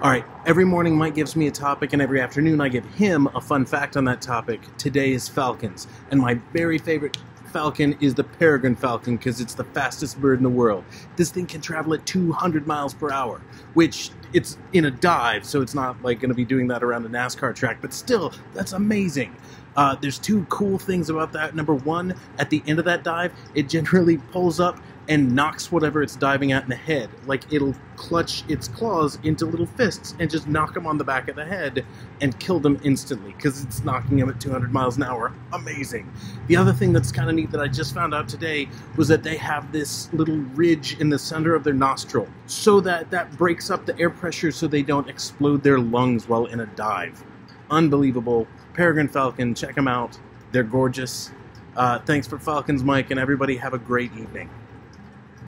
All right, every morning Mike gives me a topic, and every afternoon I give him a fun fact on that topic. Today is falcons, and my very favorite falcon is the peregrine falcon because it's the fastest bird in the world. This thing can travel at 200 miles per hour, which it's in a dive, so it's not like going to be doing that around a NASCAR track, but still, that's amazing. Uh, there's two cool things about that. Number one, at the end of that dive, it generally pulls up and knocks whatever it's diving at in the head. Like it'll clutch its claws into little fists and just knock them on the back of the head and kill them instantly because it's knocking them at 200 miles an hour. Amazing. The other thing that's kind of neat that I just found out today was that they have this little ridge in the center of their nostril so that that breaks up the air pressure so they don't explode their lungs while in a dive. Unbelievable. Peregrine Falcon, check them out. They're gorgeous. Uh, thanks for Falcons, Mike, and everybody have a great evening.